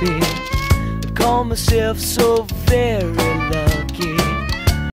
happy. I call myself so very